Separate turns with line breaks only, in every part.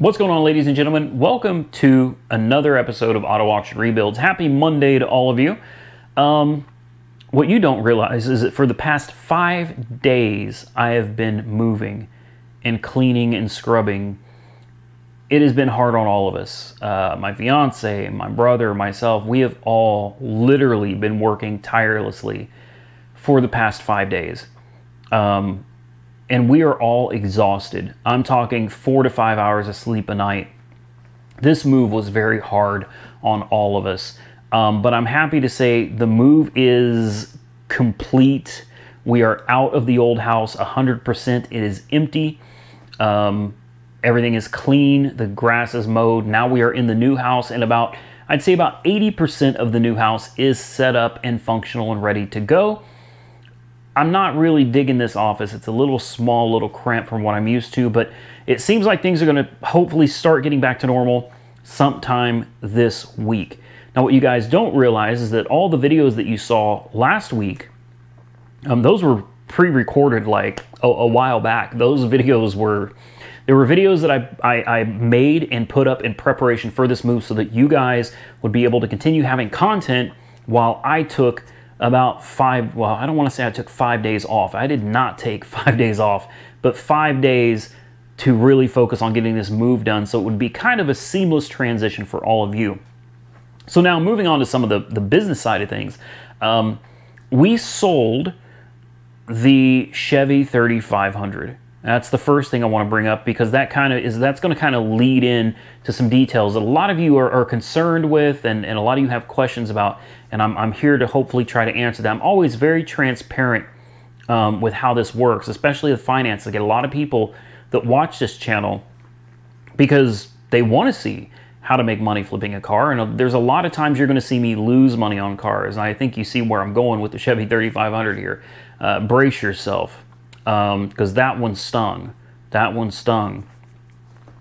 What's going on, ladies and gentlemen? Welcome to another episode of Auto Auction Rebuilds. Happy Monday to all of you. Um, what you don't realize is that for the past five days, I have been moving and cleaning and scrubbing. It has been hard on all of us. Uh, my fiance, my brother, myself, we have all literally been working tirelessly for the past five days. Um, and we are all exhausted. I'm talking four to five hours of sleep a night. This move was very hard on all of us. Um, but I'm happy to say the move is complete. We are out of the old house 100%. It is empty. Um, everything is clean. The grass is mowed. Now we are in the new house, and about, I'd say about 80% of the new house is set up and functional and ready to go. I'm not really digging this office. It's a little small, little cramped from what I'm used to, but it seems like things are going to hopefully start getting back to normal sometime this week. Now, what you guys don't realize is that all the videos that you saw last week, um, those were pre-recorded like a, a, while back. Those videos were, there were videos that I, I, I made and put up in preparation for this move so that you guys would be able to continue having content while I took about five, well, I don't want to say I took five days off. I did not take five days off, but five days to really focus on getting this move done so it would be kind of a seamless transition for all of you. So now moving on to some of the, the business side of things. Um, we sold the Chevy 3500. That's the first thing I want to bring up because that kind of is that's going to kind of lead in to some details that a lot of you are, are concerned with and, and a lot of you have questions about and I'm, I'm here to hopefully try to answer them. I'm always very transparent um, with how this works, especially the finance. I get a lot of people that watch this channel because they want to see how to make money flipping a car. And there's a lot of times you're going to see me lose money on cars. And I think you see where I'm going with the Chevy 3500 here. Uh, brace yourself because um, that one stung. That one stung.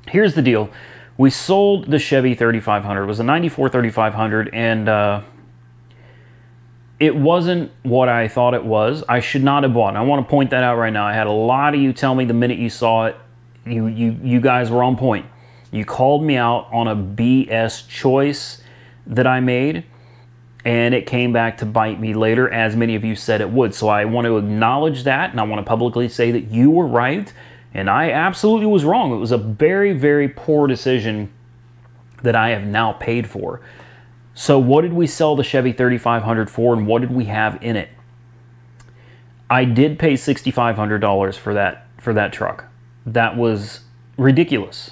Here's the deal. We sold the Chevy 3500. It was a 94 3500 and uh, it wasn't what I thought it was. I should not have bought it. I want to point that out right now. I had a lot of you tell me the minute you saw it, you, you, you guys were on point. You called me out on a BS choice that I made, and it came back to bite me later, as many of you said it would. So I want to acknowledge that, and I want to publicly say that you were right, and I absolutely was wrong. It was a very, very poor decision that I have now paid for. So what did we sell the Chevy 3500 for and what did we have in it? I did pay $6500 for that for that truck. That was ridiculous.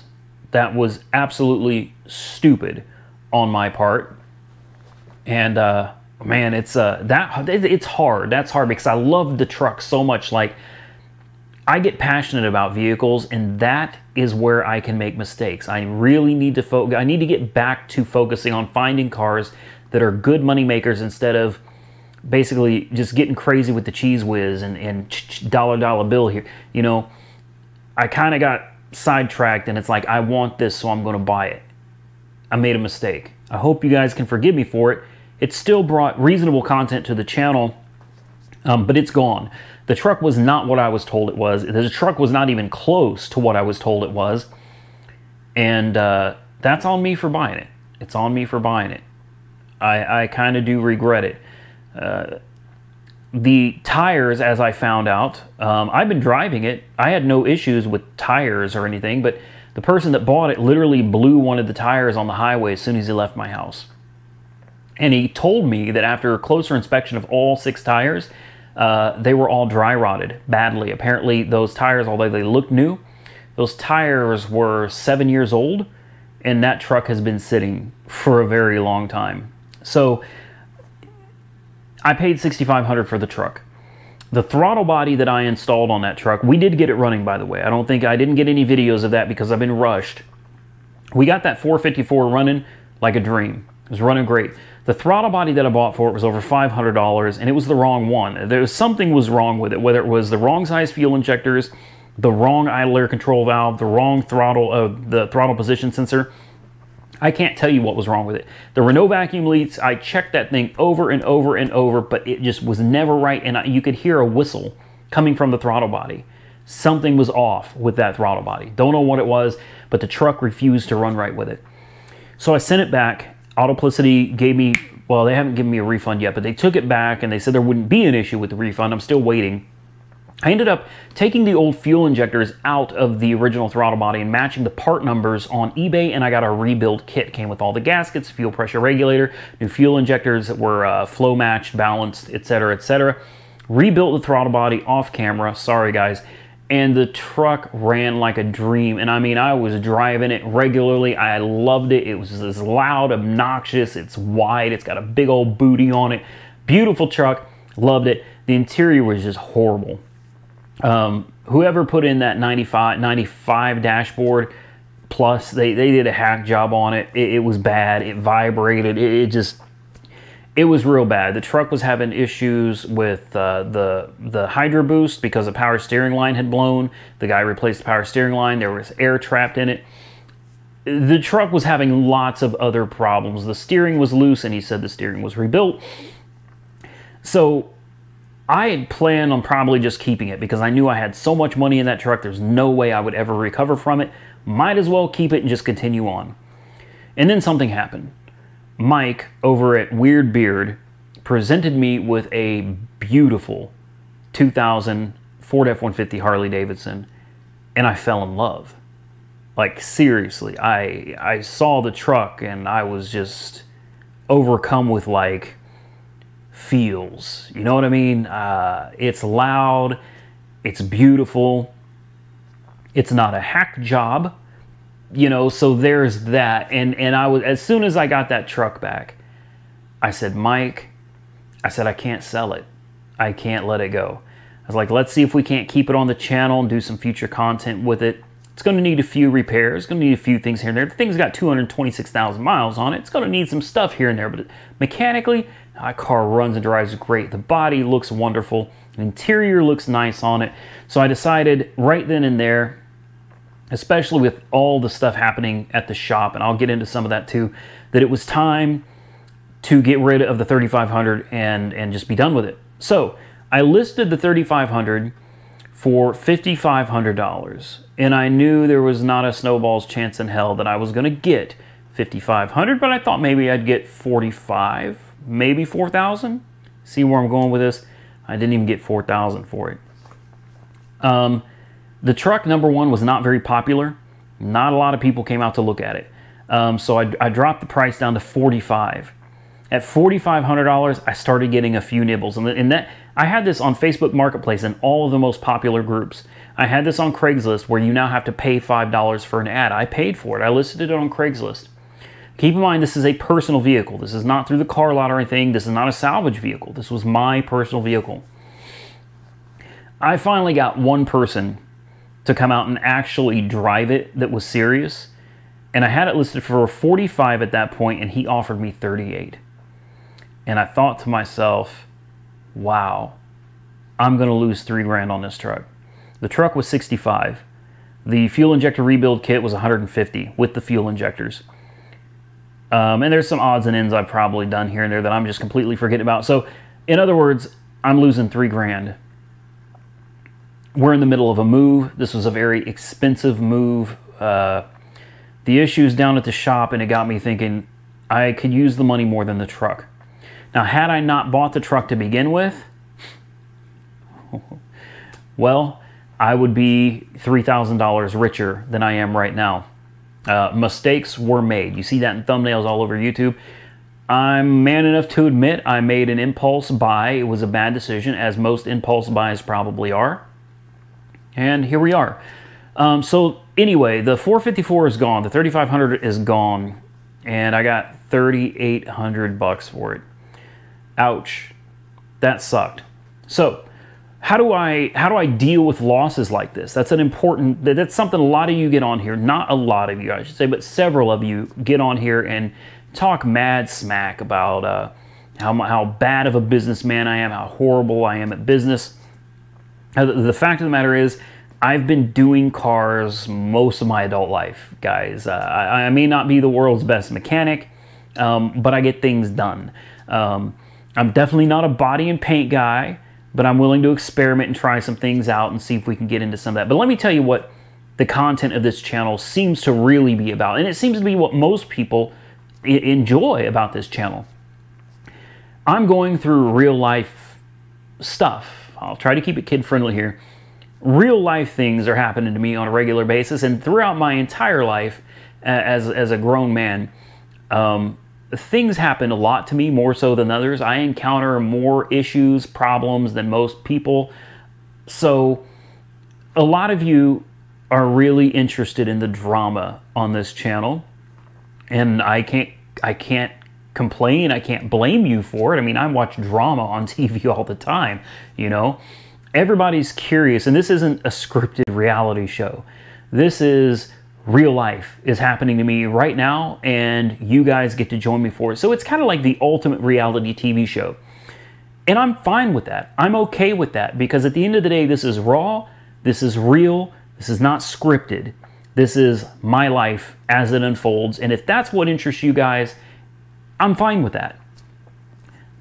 That was absolutely stupid on my part. And uh, man, it's uh, that it's hard. That's hard because I love the truck so much like I get passionate about vehicles and that is where I can make mistakes. I really need to focus, I need to get back to focusing on finding cars that are good money makers instead of basically just getting crazy with the cheese whiz and, and dollar dollar bill here. You know, I kind of got sidetracked and it's like, I want this, so I'm going to buy it. I made a mistake. I hope you guys can forgive me for it. It still brought reasonable content to the channel, um, but it's gone. The truck was not what I was told it was. The truck was not even close to what I was told it was. And uh, that's on me for buying it. It's on me for buying it. I, I kind of do regret it. Uh, the tires, as I found out, um, I've been driving it. I had no issues with tires or anything, but the person that bought it literally blew one of the tires on the highway as soon as he left my house. And he told me that after a closer inspection of all six tires, uh, they were all dry rotted badly. Apparently, those tires, although they looked new, those tires were seven years old, and that truck has been sitting for a very long time. So I paid 6500 for the truck. The throttle body that I installed on that truck, we did get it running, by the way. I don't think I didn't get any videos of that because I've been rushed. We got that 454 running like a dream. It was running great. The throttle body that I bought for it was over $500 and it was the wrong one. There was something was wrong with it, whether it was the wrong size fuel injectors, the wrong idle air control valve, the wrong throttle, uh, the throttle position sensor. I can't tell you what was wrong with it. There were no vacuum leaks. I checked that thing over and over and over, but it just was never right. And I, you could hear a whistle coming from the throttle body. Something was off with that throttle body. Don't know what it was, but the truck refused to run right with it. So I sent it back. Autoplicity gave me, well, they haven't given me a refund yet, but they took it back and they said there wouldn't be an issue with the refund. I'm still waiting. I ended up taking the old fuel injectors out of the original throttle body and matching the part numbers on eBay, and I got a rebuild kit. Came with all the gaskets, fuel pressure regulator, new fuel injectors that were uh, flow matched, balanced, etc., etc. Rebuilt the throttle body off camera. Sorry, guys. And the truck ran like a dream. And I mean, I was driving it regularly. I loved it. It was as loud, obnoxious. It's wide. It's got a big old booty on it. Beautiful truck. Loved it. The interior was just horrible um, whoever put in that 95, 95 dashboard plus, they, they did a hack job on it. It, it was bad. It vibrated. It, it, just, it was real bad. The truck was having issues with uh, the, the Hydro Boost because the power steering line had blown. The guy replaced the power steering line. There was air trapped in it. The truck was having lots of other problems. The steering was loose, and he said the steering was rebuilt. So I had planned on probably just keeping it because I knew I had so much money in that truck, there's no way I would ever recover from it. Might as well keep it and just continue on. And then something happened. Mike over at Weird Beard presented me with a beautiful 2000 Ford F-150 Harley Davidson and I fell in love. Like seriously, I I saw the truck and I was just overcome with like feels. You know what I mean? Uh, it's loud, it's beautiful, it's not a hack job, you know. So there's that. And and I was as soon as I got that truck back, I said, Mike, I said I can't sell it. I can't let it go. I was like, let's see if we can't keep it on the channel and do some future content with it. It's going to need a few repairs. It's going to need a few things here and there. The thing's got 226,000 miles on it. It's going to need some stuff here and there, but mechanically, that car runs and drives great. The body looks wonderful. The interior looks nice on it. So I decided right then and there, especially with all the stuff happening at the shop, and I'll get into some of that too, that it was time to get rid of the 3500 and, and just be done with it. So I listed the 3500 for $5,500 and I knew there was not a snowball's chance in hell that I was going to get 5500 but I thought maybe I'd get 45 maybe 4000 see where I'm going with this? I didn't even get 4000 for it. Um, the truck number one was not very popular not a lot of people came out to look at it um, so I, I dropped the price down to 45 at $4,500, I started getting a few nibbles. And, and that I had this on Facebook Marketplace in all of the most popular groups. I had this on Craigslist where you now have to pay $5 for an ad. I paid for it. I listed it on Craigslist. Keep in mind, this is a personal vehicle. This is not through the car lot or anything. This is not a salvage vehicle. This was my personal vehicle. I finally got one person to come out and actually drive it that was serious. And I had it listed for 45 at that point, and he offered me 38. And I thought to myself, wow, I'm going to lose three grand on this truck. The truck was 65. The fuel injector rebuild kit was 150 with the fuel injectors. Um, and there's some odds and ends I've probably done here and there that I'm just completely forgetting about. So, in other words, I'm losing three grand. We're in the middle of a move. This was a very expensive move. Uh, the issues down at the shop, and it got me thinking I could use the money more than the truck. Now, had I not bought the truck to begin with, well, I would be $3,000 richer than I am right now. Uh, mistakes were made. You see that in thumbnails all over YouTube. I'm man enough to admit I made an impulse buy. It was a bad decision, as most impulse buys probably are. And here we are. Um, so anyway, the 454 is gone. The 3500 is gone. And I got 3800 bucks for it. Ouch. That sucked. So, how do I how do I deal with losses like this? That's an important that's something a lot of you get on here, not a lot of you I should say, but several of you get on here and talk mad smack about uh, how how bad of a businessman I am, how horrible I am at business. The fact of the matter is, I've been doing cars most of my adult life, guys. Uh, I, I, may not be the world's best mechanic, um, but I get things done. Um, I'm definitely not a body and paint guy, but I'm willing to experiment and try some things out and see if we can get into some of that. But let me tell you what the content of this channel seems to really be about. And it seems to be what most people enjoy about this channel. I'm going through real life stuff. I'll try to keep it kid friendly here. Real life things are happening to me on a regular basis, and throughout my entire life as, as a grown man, um, things happen a lot to me more so than others. I encounter more issues, problems than most people. So, a lot of you are really interested in the drama on this channel, and I can't I can't complain. I can't blame you for it. I mean, I watch drama on TV all the time, you know. Everybody's curious, and this isn't a scripted reality show. This is real life is happening to me right now, and you guys get to join me for it. So it's kind of like the ultimate reality TV show. And I'm fine with that. I'm okay with that because at the end of the day, this is raw, this is real, this is not scripted. This is my life as it unfolds. And if that's what interests you guys, I'm fine with that.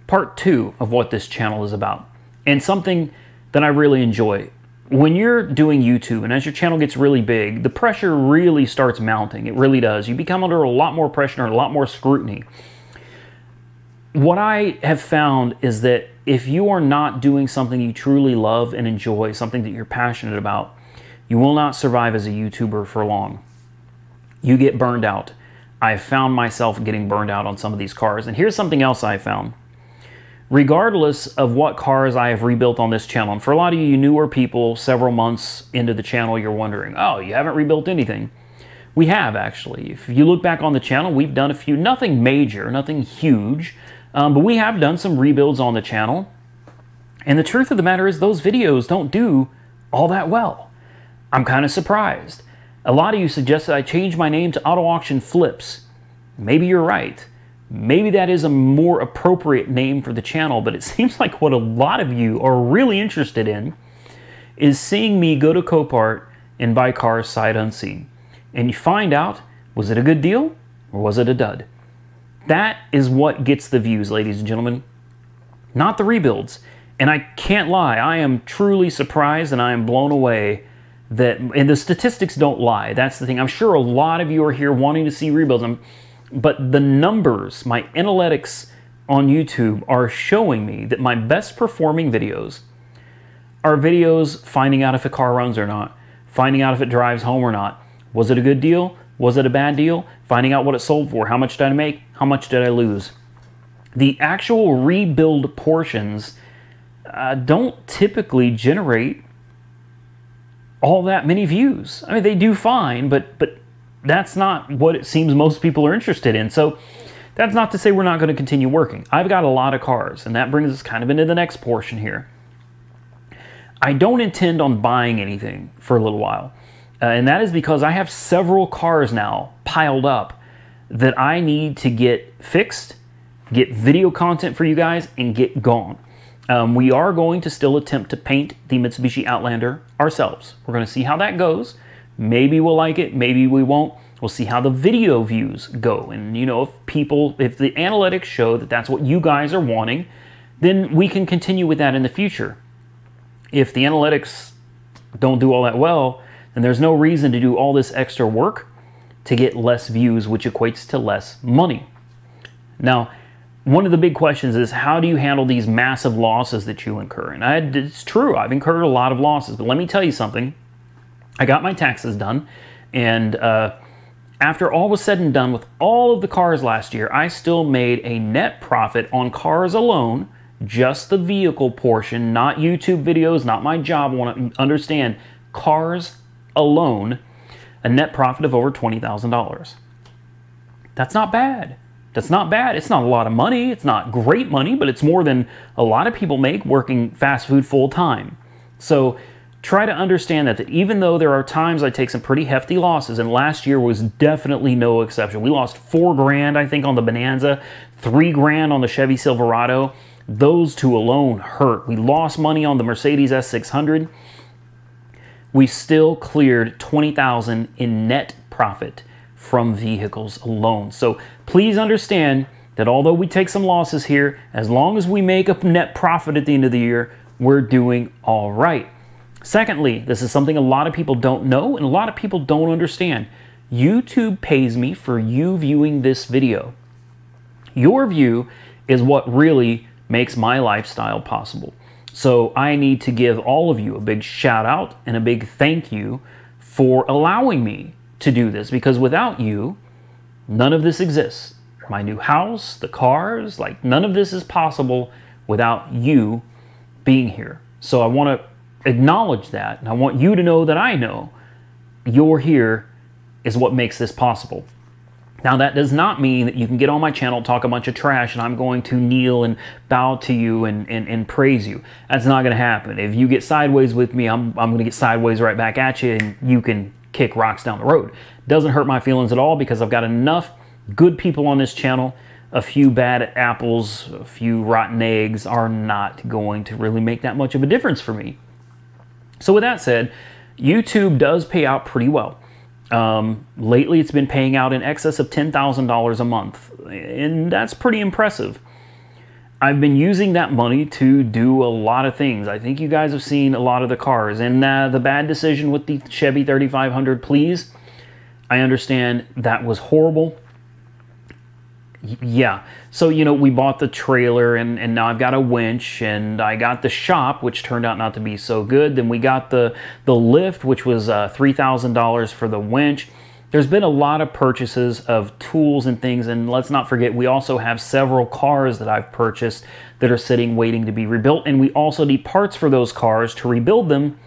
Part two of what this channel is about, and something that I really enjoy. When you're doing YouTube and as your channel gets really big, the pressure really starts mounting. It really does. You become under a lot more pressure and a lot more scrutiny. What I have found is that if you are not doing something you truly love and enjoy, something that you're passionate about, you will not survive as a YouTuber for long. You get burned out. I found myself getting burned out on some of these cars. And here's something else I found. Regardless of what cars I have rebuilt on this channel, and for a lot of you newer people, several months into the channel, you're wondering, oh, you haven't rebuilt anything. We have actually. If you look back on the channel, we've done a few, nothing major, nothing huge, um, but we have done some rebuilds on the channel. And the truth of the matter is, those videos don't do all that well. I'm kind of surprised. A lot of you suggested I change my name to Auto Auction Flips. Maybe you're right. Maybe that is a more appropriate name for the channel, but it seems like what a lot of you are really interested in is seeing me go to Copart and buy cars sight unseen. And you find out, was it a good deal or was it a dud? That is what gets the views, ladies and gentlemen, not the rebuilds. And I can't lie, I am truly surprised and I am blown away that and the statistics don't lie. That's the thing. I'm sure a lot of you are here wanting to see rebuilds, I'm, but the numbers, my analytics on YouTube are showing me that my best performing videos are videos finding out if a car runs or not, finding out if it drives home or not. Was it a good deal? Was it a bad deal? Finding out what it sold for. How much did I make? How much did I lose? The actual rebuild portions uh, don't typically generate all that many views. I mean, they do fine, but but that's not what it seems most people are interested in. So that's not to say we're not going to continue working. I've got a lot of cars, and that brings us kind of into the next portion here. I don't intend on buying anything for a little while, uh, and that is because I have several cars now piled up that I need to get fixed, get video content for you guys, and get gone. Um, we are going to still attempt to paint the Mitsubishi Outlander ourselves. We're going to see how that goes. Maybe we'll like it, maybe we won't. We'll see how the video views go. And, you know, if people, if the analytics show that that's what you guys are wanting, then we can continue with that in the future. If the analytics don't do all that well, then there's no reason to do all this extra work to get less views, which equates to less money. Now, one of the big questions is how do you handle these massive losses that you incur? And I, it's true, I've incurred a lot of losses, but let me tell you something. I got my taxes done, and uh, after all was said and done with all of the cars last year, I still made a net profit on cars alone, just the vehicle portion, not YouTube videos, not my job. I want to understand cars alone, a net profit of over $20,000. That's not bad. That's not bad. It's not a lot of money. It's not great money, but it's more than a lot of people make working fast food full time. So try to understand that, that even though there are times I take some pretty hefty losses, and last year was definitely no exception. We lost four grand, I think, on the Bonanza, three grand on the Chevy Silverado. Those two alone hurt. We lost money on the Mercedes S600. We still cleared 20,000 in net profit from vehicles alone. So please understand that although we take some losses here, as long as we make a net profit at the end of the year, we're doing all right. Secondly, this is something a lot of people don't know and a lot of people don't understand. YouTube pays me for you viewing this video. Your view is what really makes my lifestyle possible. So I need to give all of you a big shout out and a big thank you for allowing me to do this because without you, none of this exists. My new house, the cars, like none of this is possible without you being here. So I want to acknowledge that and I want you to know that I know you're here is what makes this possible. Now, that does not mean that you can get on my channel, talk a bunch of trash, and I'm going to kneel and bow to you and, and, and praise you. That's not going to happen. If you get sideways with me, I'm, I'm going to get sideways right back at you, and you can kick rocks down the road. Doesn't hurt my feelings at all because I've got enough good people on this channel. A few bad apples, a few rotten eggs are not going to really make that much of a difference for me. So, with that said, YouTube does pay out pretty well. Um, lately, it's been paying out in excess of $10,000 a month, and that's pretty impressive. I've been using that money to do a lot of things. I think you guys have seen a lot of the cars, and uh, the bad decision with the Chevy 3500, please. I understand that was horrible yeah. So, you know, we bought the trailer and, and now I've got a winch and I got the shop, which turned out not to be so good. Then we got the, the lift, which was uh, $3,000 for the winch. There's been a lot of purchases of tools and things. And let's not forget, we also have several cars that I've purchased that are sitting waiting to be rebuilt. And we also need parts for those cars to rebuild them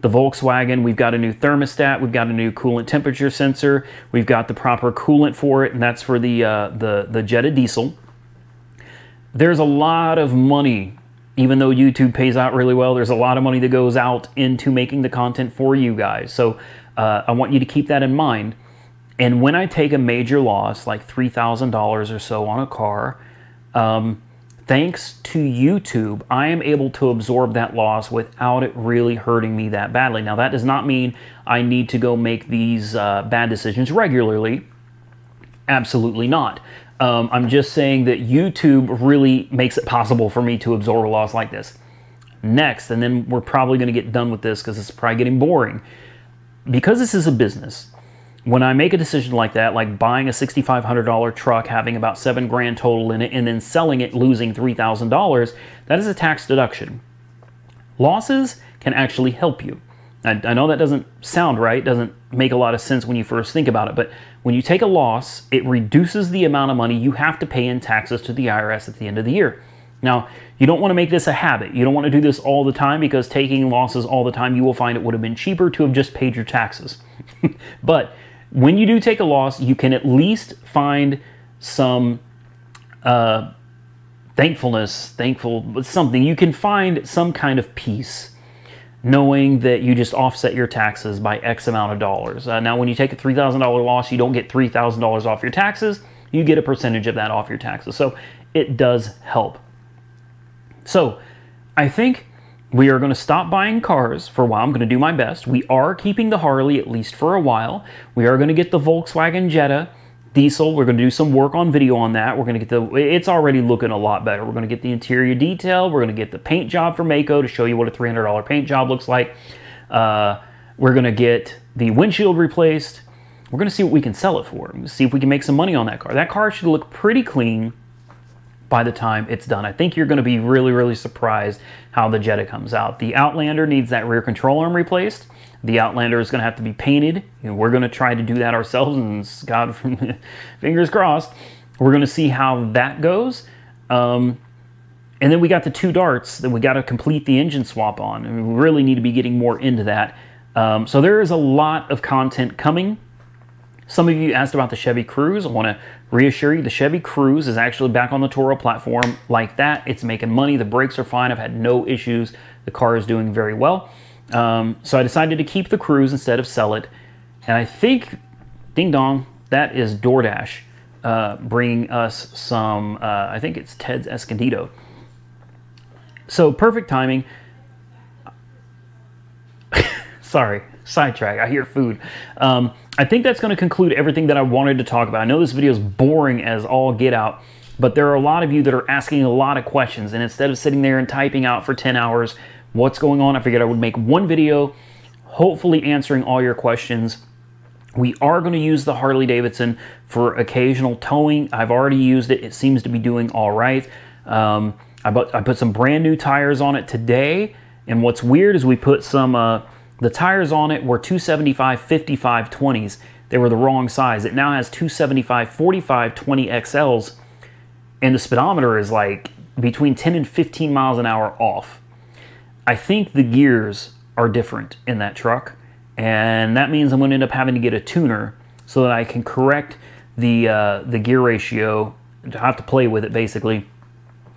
the Volkswagen, we've got a new thermostat, we've got a new coolant temperature sensor, we've got the proper coolant for it, and that's for the, uh, the, the Jetta diesel. There's a lot of money, even though YouTube pays out really well, there's a lot of money that goes out into making the content for you guys. So uh, I want you to keep that in mind. And when I take a major loss, like $3,000 or so on a car, um, thanks to YouTube, I am able to absorb that loss without it really hurting me that badly. Now, that does not mean I need to go make these uh, bad decisions regularly. Absolutely not. Um, I'm just saying that YouTube really makes it possible for me to absorb a loss like this. Next, and then we're probably going to get done with this because it's probably getting boring. Because this is a business, when I make a decision like that, like buying a $6,500 truck, having about seven grand total in it, and then selling it, losing $3,000, that is a tax deduction. Losses can actually help you. I, I know that doesn't sound right, doesn't make a lot of sense when you first think about it, but when you take a loss, it reduces the amount of money you have to pay in taxes to the IRS at the end of the year. Now, you don't want to make this a habit. You don't want to do this all the time because taking losses all the time, you will find it would have been cheaper to have just paid your taxes. but when you do take a loss, you can at least find some uh, thankfulness, thankful, something. You can find some kind of peace knowing that you just offset your taxes by X amount of dollars. Uh, now, when you take a $3,000 loss, you don't get $3,000 off your taxes. You get a percentage of that off your taxes. So it does help. So I think we are going to stop buying cars for a while. I'm going to do my best. We are keeping the Harley at least for a while. We are going to get the Volkswagen Jetta diesel. We're going to do some work on video on that. We're going to get the, it's already looking a lot better. We're going to get the interior detail. We're going to get the paint job for Maaco to show you what a $300 paint job looks like. Uh, we're going to get the windshield replaced. We're going to see what we can sell it for. See if we can make some money on that car. That car should look pretty clean by the time it's done. I think you're going to be really, really surprised how the Jetta comes out. The Outlander needs that rear control arm replaced. The Outlander is going to have to be painted. You know, we're going to try to do that ourselves, and God, fingers crossed. We're going to see how that goes. Um, and then we got the two darts that we got to complete the engine swap on. And we really need to be getting more into that. Um, so there is a lot of content coming. Some of you asked about the Chevy Cruze. I want to reassure you the Chevy Cruze is actually back on the Turo platform like that. It's making money. The brakes are fine. I've had no issues. The car is doing very well. Um, so I decided to keep the Cruze instead of sell it. And I think, ding dong, that is DoorDash uh, bringing us some, uh, I think it's Ted's Escondido. So perfect timing. Sorry, sidetrack. I hear food. Um, I think that's going to conclude everything that I wanted to talk about. I know this video is boring as all get out. But there are a lot of you that are asking a lot of questions, and instead of sitting there and typing out for 10 hours what's going on, I figured I would make one video, hopefully answering all your questions. We are going to use the Harley Davidson for occasional towing. I've already used it. It seems to be doing all right. Um, I, I put some brand new tires on it today. And what's weird is we put some, uh, the tires on it were 275 55 20s. They were the wrong size. It now has 275 45 20 XLs. And the speedometer is like between 10 and 15 miles an hour off. I think the gears are different in that truck. And that means I'm going to end up having to get a tuner so that I can correct the, uh, the gear ratio. I have to play with it basically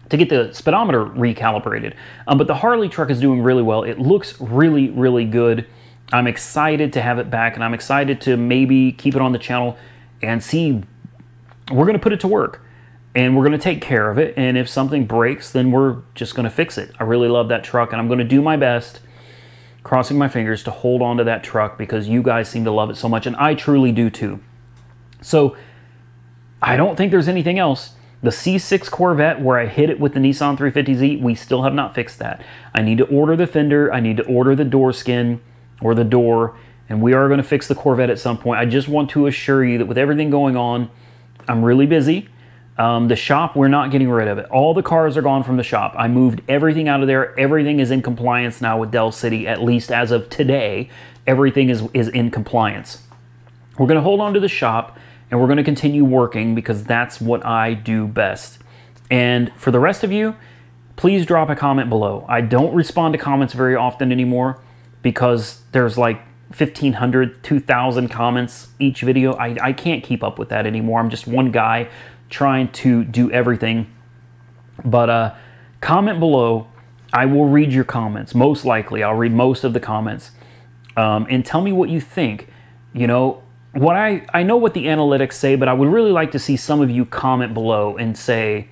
to get the speedometer recalibrated. Um, but the Harley truck is doing really well. It looks really, really good. I'm excited to have it back and I'm excited to maybe keep it on the channel and see, we're going to put it to work and we're going to take care of it. And if something breaks, then we're just going to fix it. I really love that truck and I'm going to do my best, crossing my fingers to hold on to that truck because you guys seem to love it so much and I truly do too. So I don't think there's anything else. The C6 Corvette, where I hit it with the Nissan 350Z, we still have not fixed that. I need to order the fender, I need to order the door skin or the door, and we are going to fix the Corvette at some point. I just want to assure you that with everything going on, I'm really busy. Um, the shop, we're not getting rid of it. All the cars are gone from the shop. I moved everything out of there. Everything is in compliance now with Del City, at least as of today. Everything is, is in compliance. We're going to hold on to the shop and we're going to continue working because that's what I do best. And for the rest of you, please drop a comment below. I don't respond to comments very often anymore because there's like 1,500, 2,000 comments each video. I, I can't keep up with that anymore. I'm just one guy trying to do everything. But uh, comment below. I will read your comments. Most likely, I'll read most of the comments. Um, and tell me what you think. You know, what I, I know what the analytics say, but I would really like to see some of you comment below and say,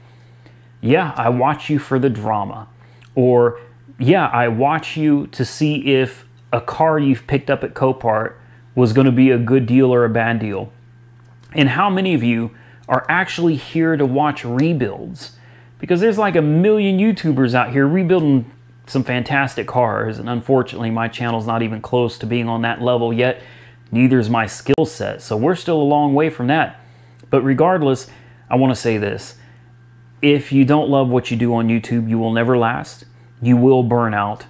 yeah, I watch you for the drama. Or, yeah, I watch you to see if a car you've picked up at Copart was going to be a good deal or a bad deal. And how many of you are actually here to watch rebuilds? Because there's like a million YouTubers out here rebuilding some fantastic cars, and unfortunately, my channel's not even close to being on that level yet neither is my skill set. So we're still a long way from that. But regardless, I want to say this. If you don't love what you do on YouTube, you will never last. You will burn out.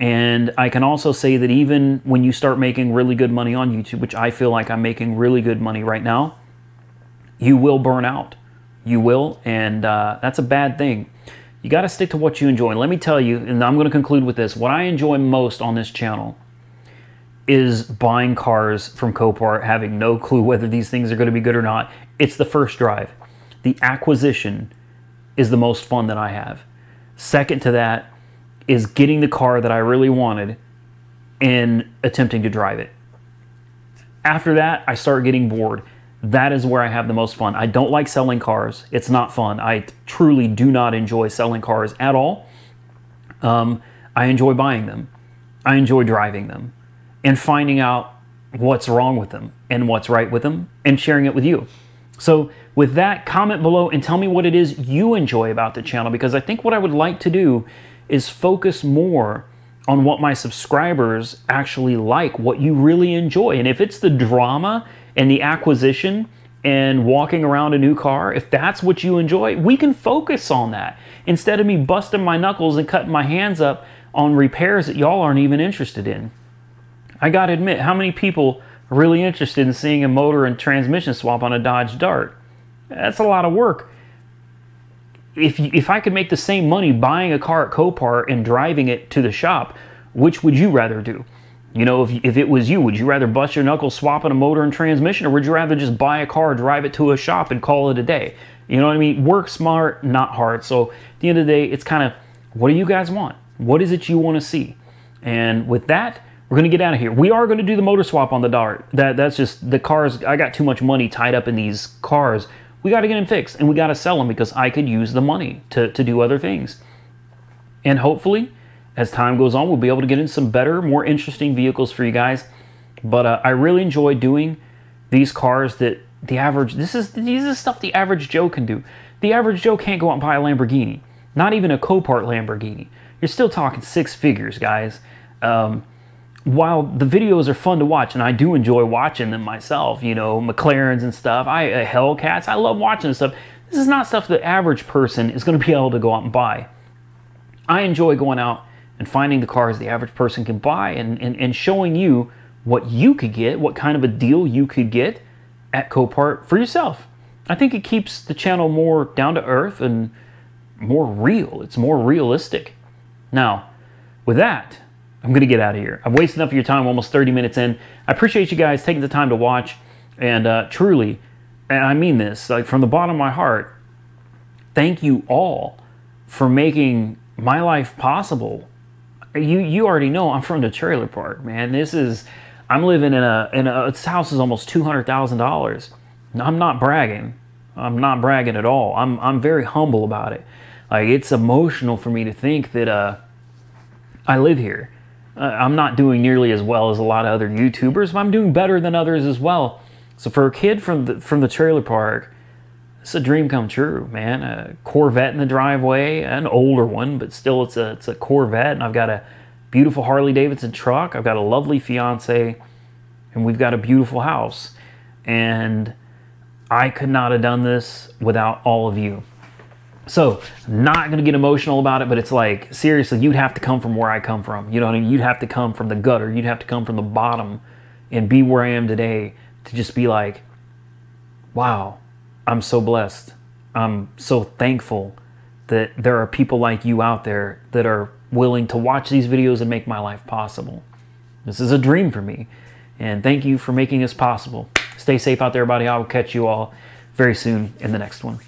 And I can also say that even when you start making really good money on YouTube, which I feel like I'm making really good money right now, you will burn out. You will, and uh, that's a bad thing. You got to stick to what you enjoy. And let me tell you, and I'm going to conclude with this what I enjoy most on this channel is buying cars from Copart, having no clue whether these things are going to be good or not. It's the first drive. The acquisition is the most fun that I have. Second to that is getting the car that I really wanted and attempting to drive it. After that, I start getting bored. That is where I have the most fun. I don't like selling cars. It's not fun. I truly do not enjoy selling cars at all. Um, I enjoy buying them. I enjoy driving them and finding out what's wrong with them and what's right with them and sharing it with you. So with that, comment below and tell me what it is you enjoy about the channel because I think what I would like to do is focus more on what my subscribers actually like, what you really enjoy. And if it's the drama and the acquisition and walking around a new car, if that's what you enjoy, we can focus on that instead of me busting my knuckles and cutting my hands up on repairs that y'all aren't even interested in. I gotta admit, how many people are really interested in seeing a motor and transmission swap on a Dodge Dart? That's a lot of work. If, if I could make the same money buying a car at Copart and driving it to the shop, which would you rather do? You know, if, if it was you, would you rather bust your knuckles swapping a motor and transmission, or would you rather just buy a car, drive it to a shop, and call it a day? You know what I mean? Work smart, not hard. So at the end of the day, it's kind of what do you guys want? What is it you want to see? And with that, we're going to get out of here. We are going to do the motor swap on the Dart. That That's just the cars. I got too much money tied up in these cars. We got to get them fixed and we got to sell them because I could use the money to, to do other things. And hopefully, as time goes on, we'll be able to get in some better, more interesting vehicles for you guys. But uh, I really enjoy doing these cars that the average, this is, these is stuff the average Joe can do. The average Joe can't go out and buy a Lamborghini, not even a Copart Lamborghini. You're still talking six figures, guys. Um, while the videos are fun to watch, and I do enjoy watching them myself, you know, McLarens and stuff, I uh, Hellcats, I love watching stuff. This is not stuff the average person is going to be able to go out and buy. I enjoy going out and finding the cars the average person can buy and, and, and showing you what you could get, what kind of a deal you could get at Copart for yourself. I think it keeps the channel more down to earth and more real. It's more realistic. Now, with that, I'm going to get out of here. I've wasted enough of your time, almost 30 minutes in. I appreciate you guys taking the time to watch. And uh, truly, and I mean this, like from the bottom of my heart, thank you all for making my life possible. You you already know I'm from the trailer park, man. This is I'm living in a in a this house is almost two hundred thousand dollars. I'm not bragging. I'm not bragging at all. I'm I'm very humble about it. Like it's emotional for me to think that uh I live here. Uh, I'm not doing nearly as well as a lot of other YouTubers, but I'm doing better than others as well. So for a kid from the from the trailer park, it's a dream come true, man. A Corvette in the driveway, an older one, but still it's a it's a Corvette, and I've got a beautiful Harley Davidson truck. I've got a lovely fiance, and we've got a beautiful house. And I could not have done this without all of you. So, not to get emotional about it, but it's like, seriously, you'd have to come from where I come from. You know what I mean? You'd have to come from the gutter. You'd have to come from the bottom and be where I am today to just be like, wow, I'm so blessed. I'm so thankful that there are people like you out there that are willing to watch these videos and make my life possible. This is a dream for me. And thank you for making this possible. Stay safe out there, buddy. I will catch you all very soon in the next one.